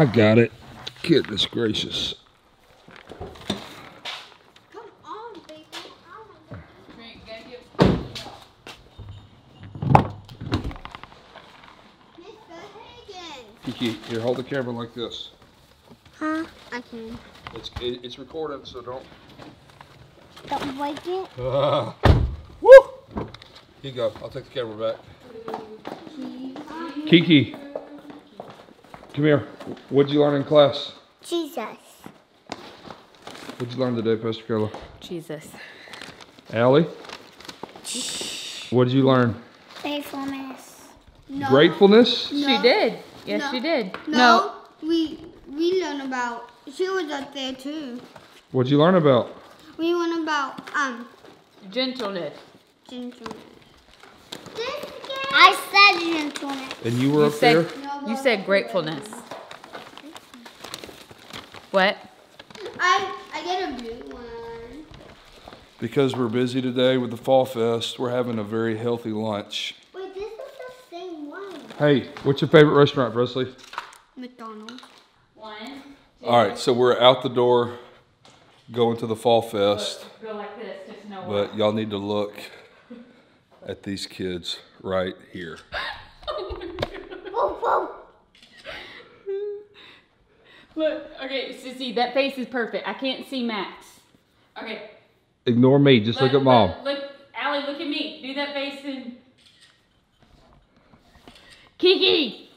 I got it. Goodness gracious. On, baby. Mr. Higgins. Kiki, here, hold the camera like this. Huh? I can. It's it, it's recording, so don't. Don't break it. Uh, woo! Here you go. I'll take the camera back. Kiki, come here. What'd you learn in class? Jesus. What'd you learn today, Pastor Carla? Jesus. Allie? What did you learn? Faithfulness. No. Gratefulness? No. She did. Yes, No. she did. No. We we learned about. She was up there too. What'd you learn about? We learned about um Gentleness. gentleness. I said gentleness. And you were You up said, there? You said gratefulness. What? I I get a blue one. Because we're busy today with the Fall Fest, we're having a very healthy lunch. Wait, this is the same one. Hey, what's your favorite restaurant, Presley? McDonald's. One. All right, so we're out the door going to the Fall Fest, Go like this, just know but y'all need to look at these kids right here. Look, okay, Sissy, that face is perfect. I can't see Max. Okay. Ignore me, just look at mom. Look, look, Allie, look at me. Do that face and. Kiki!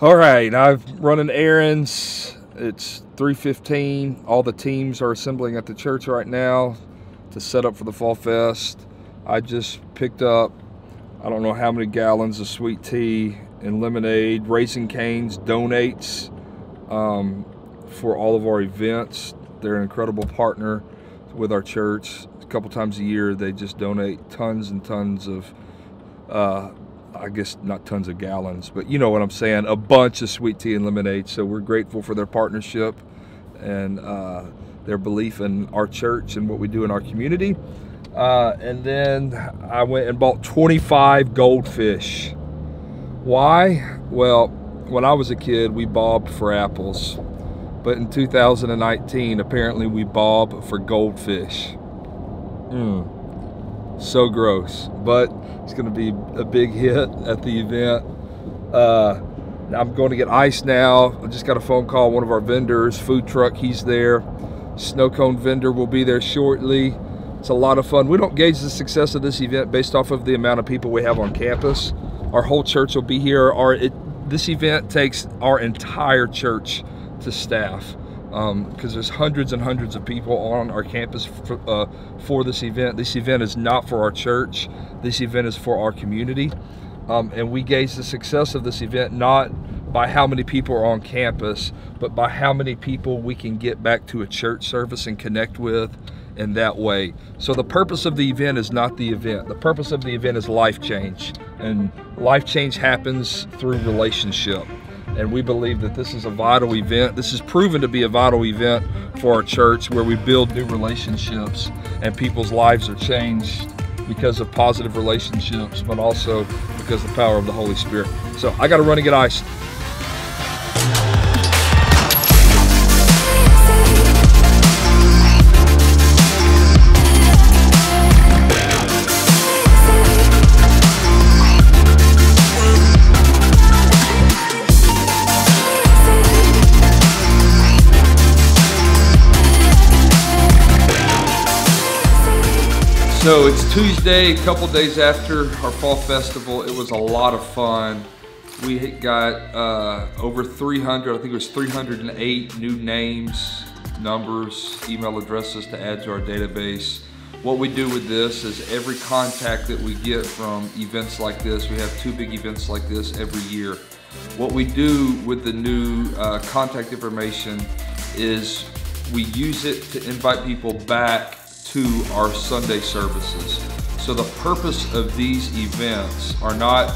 All right, I'm running errands. It's 3:15. All the teams are assembling at the church right now to set up for the Fall Fest. I just picked up I don't know how many gallons of sweet tea and lemonade. Raising Cane's donates um, for all of our events. They're an incredible partner with our church. A couple times a year, they just donate tons and tons of uh, I guess not tons of gallons, but you know what I'm saying, a bunch of sweet tea and lemonade. So we're grateful for their partnership and uh, their belief in our church and what we do in our community. Uh, and then I went and bought 25 goldfish. Why? Well, when I was a kid, we bobbed for apples. But in 2019, apparently we bob for goldfish. Mm so gross. But it's going to be a big hit at the event. Uh, i'm going to get ice now. I just got a phone call one of our vendors food truck he's there. Snow cone vendor will be there shortly. It's a lot of fun. We don't gauge the success of this event based off of the amount of people we have on campus our whole church will be here our it, this event takes our entire church to staff because um, there's hundreds and hundreds of people on our campus for, uh, for this event. This event is not for our church. This event is for our community, um, and we gauge the success of this event not by how many people are on campus, but by how many people we can get back to a church service and connect with in that way. So the purpose of the event is not the event. The purpose of the event is life change, and life change happens through relationship and we believe that this is a vital event. This is proven to be a vital event for our church where we build new relationships and people's lives are changed because of positive relationships, but also because of the power of the Holy Spirit. So I got to run and get iced. So it's Tuesday, a couple days after our fall festival. It was a lot of fun. We got uh, over 300, I think it was 308 new names, numbers, email addresses to add to our database. What we do with this is every contact that we get from events like this, we have two big events like this every year. What we do with the new uh, contact information is we use it to invite people back to our Sunday services. So the purpose of these events are not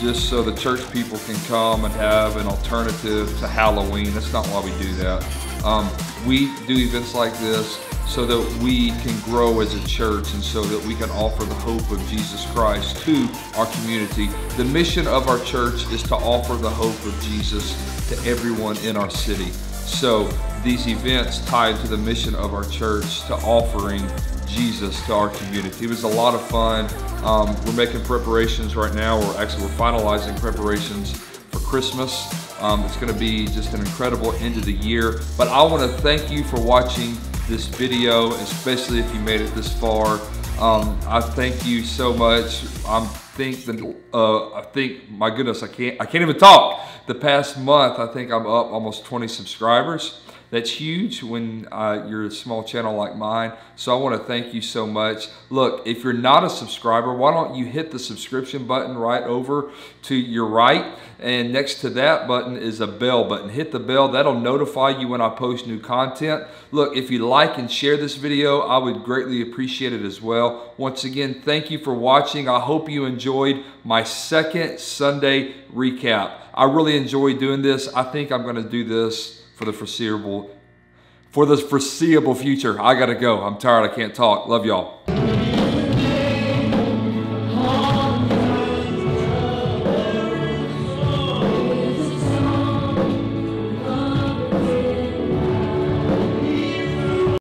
just so the church people can come and have an alternative to Halloween. That's not why we do that. Um, we do events like this so that we can grow as a church and so that we can offer the hope of Jesus Christ to our community. The mission of our church is to offer the hope of Jesus to everyone in our city. So these events tied to the mission of our church to offering Jesus to our community. It was a lot of fun. Um, we're making preparations right now. We're actually we're finalizing preparations for Christmas. Um, it's going to be just an incredible end of the year. But I want to thank you for watching this video, especially if you made it this far. Um, I thank you so much. I think that uh, I think my goodness, I can't I can't even talk. The past month, I think I'm up almost 20 subscribers. That's huge when uh, you're a small channel like mine. So I want to thank you so much. Look, if you're not a subscriber, why don't you hit the subscription button right over to your right? And next to that button is a bell button. Hit the bell. That'll notify you when I post new content. Look, if you like and share this video, I would greatly appreciate it as well. Once again, thank you for watching. I hope you enjoyed my second Sunday recap. I really enjoy doing this. I think I'm going to do this for the foreseeable for the foreseeable future. I gotta go. I'm tired. I can't talk. Love y'all.